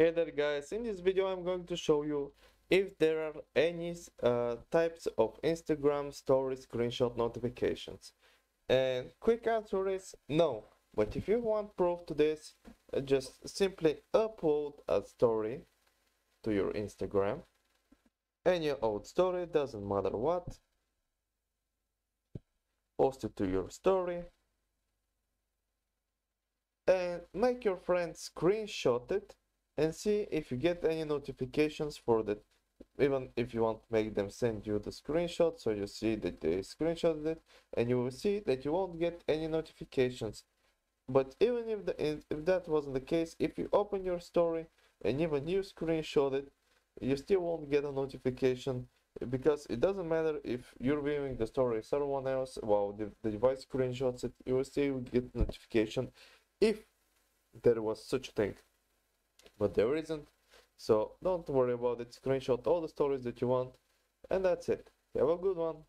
Hey there guys, in this video I'm going to show you if there are any uh, types of Instagram story screenshot notifications. And quick answer is no, but if you want proof to this, uh, just simply upload a story to your Instagram. Any old story, doesn't matter what. Post it to your story. And make your friends screenshot it and see if you get any notifications for that even if you want to make them send you the screenshot so you see that they screenshotted it and you will see that you won't get any notifications. But even if, the, if that wasn't the case if you open your story and even you screenshot it you still won't get a notification because it doesn't matter if you're viewing the story someone else while the, the device screenshots it you will still get notification if there was such a thing but there isn't. So don't worry about it. Screenshot all the stories that you want, and that's it. Have a good one.